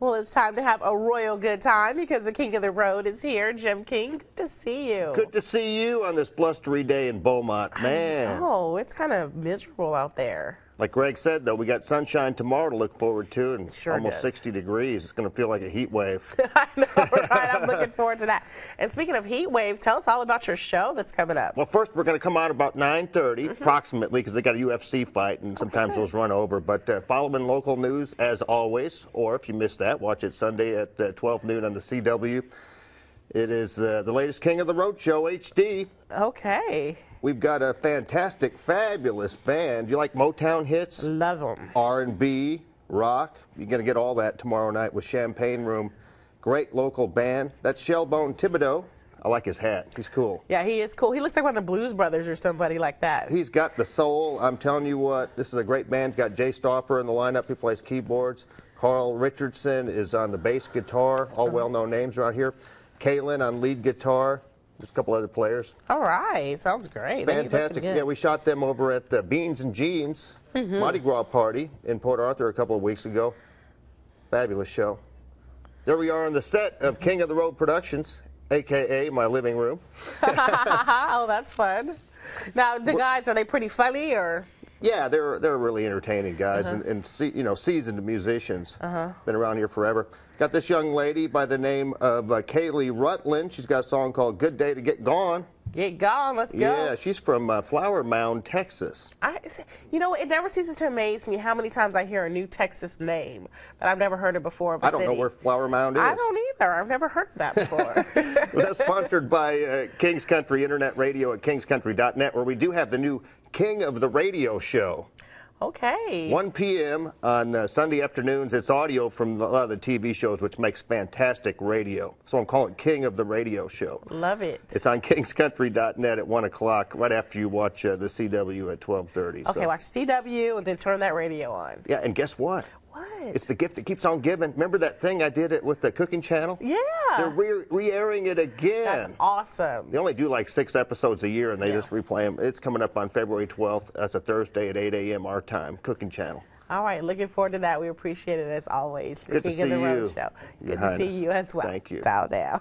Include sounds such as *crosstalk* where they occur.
Well, it's time to have a royal good time because the king of the road is here. Jim King, good to see you. Good to see you on this blustery day in Beaumont, man. Oh, it's kind of miserable out there. Like Greg said, though, we got sunshine tomorrow to look forward to, and Sure almost does. 60 degrees. It's going to feel like a heat wave. *laughs* I know, right? I'm looking forward to that. And speaking of heat waves, tell us all about your show that's coming up. Well, first we're going to come out about 9:30 Mm-hmm. approximately because they got a UFC fight and sometimes those run over. But uh, following local news as always, or if you missed that, watch it Sunday at uh, 12 noon on the CW. It is uh, the latest King of the Road show HD. Okay. We've got a fantastic, fabulous band. You like Motown hits? Love them. R&B, rock. You're going to get all that tomorrow night with Champaigne Room. Great local band. That's Shellbone Thibodeaux. I like his hat. He's cool. Yeah, he is cool. He looks like one of the Blues Brothers or somebody like that. He's got the soul. I'm telling you what, this is a great band. Got Jay Stauffer in the lineup. He plays keyboards. Carl Richardson is on the bass guitar. All uh-huh. well-known names around here. Kaylin on lead guitar. There's a couple other players. All right. Sounds great. Fantastic. Yeah, we shot them over at the Beans and Jeans mm-hmm. Mardi Gras party in Port Arthur a couple of weeks ago. Fabulous show. There we are on the set of King of the Road Productions, aka my living room. *laughs* oh, that's fun. Now, the guys, are they pretty funny or? Yeah, they're they're really entertaining guys Uh-huh. and, and se- you know seasoned musicians. Been around here forever. Got this young lady by the name of uh, Kalee Rutlin. She's got a song called "Good Day to Get Gone." Get gone. Let's go. Yeah, she's from uh, Flower Mound, Texas. I, you know, it never ceases to amaze me how many times I hear a new Texas name that I've never heard of before. Of I don't know where Flower Mound is. I don't either. I've never heard that before. *laughs* Well, that's sponsored by uh, Kings Country Internet Radio at kingscountry.net, where we do have the new King of the Radio show. okay. 1 p.m. on uh, Sunday afternoons. It's audio from a lot of the TV shows, which makes fantastic radio. So I'm calling it King of the Radio show. Love it. It's on kingscountry.net at 1 o'clock, right after you watch uh, the CW at 12.30. okay, watch CW and then turn that radio on. Yeah, and guess what? What? It's the gift that keeps on giving. Remember that thing I did it with the cooking channel? yeah. They're re- re-airing it again. That's awesome. They only do like six episodes a year, and they Yeah. just replay them. It's coming up on February 12th. That's a Thursday at 8 a.m. our time. Cooking channel. All right, looking forward to that. We appreciate it as always. The Good to King of the see Road you, Show. Your Good to see you as well. Thank you. Bow down.